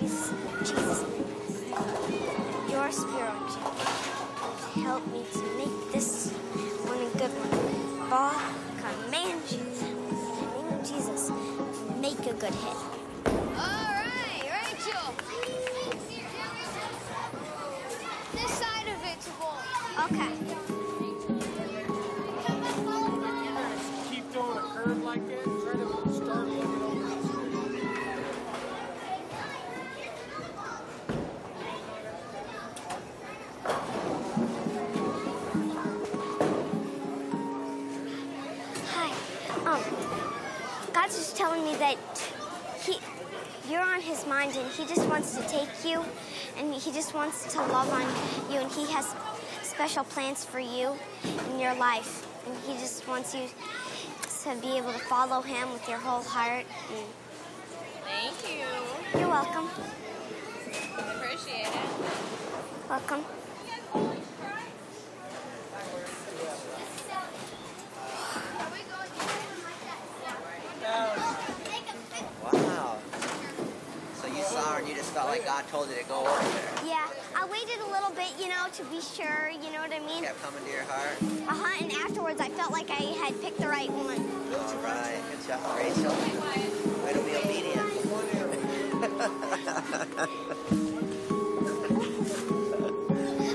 Jesus, Jesus, your spirit help me to make this one a good one. Ball, command you, in the name of Jesus, make a good hit. All right, Rachel. This side of it's a ball. Okay. Keep throwing a curve like that. Um, God's just telling me that he, you're on his mind and he just wants to take you and he just wants to love on you and he has special plans for you in your life. And he just wants you to be able to follow him with your whole heart. And Thank you. you're welcome. Appreciate it. Welcome. Wow. So you saw her and you just felt like God told you to go over there. Yeah, I waited a little bit, you know, to be sure, you know what I mean? Kept coming to your heart. Uh-huh, and afterwards I felt like I had picked the right one. All right. Good job, Rachel. Way to be obedient.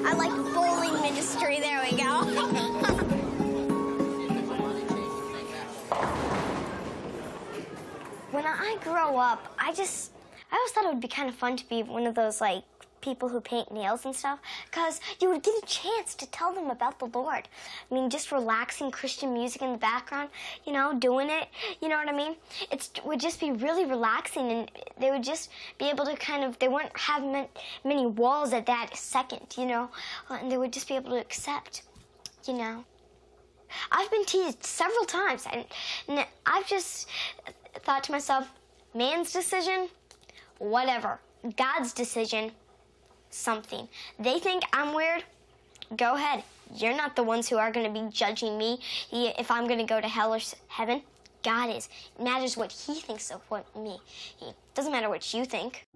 I like bowling ministry. There we go. when I grow up, I just I always thought it would be kind of fun to be one of those like people who paint nails and stuff because you would get a chance to tell them about the Lord. I mean, just relaxing Christian music in the background, you know, doing it, you know what I mean? It's, it would just be really relaxing and they would just be able to kind of, they wouldn't have many walls at that second, you know, and they would just be able to accept, you know. I've been teased several times and, and I've just thought to myself, man's decision, whatever. God's decision, something. They think I'm weird. Go ahead. You're not the ones who are going to be judging me if I'm going to go to hell or heaven. God is. It matters what He thinks of what me. It doesn't matter what you think.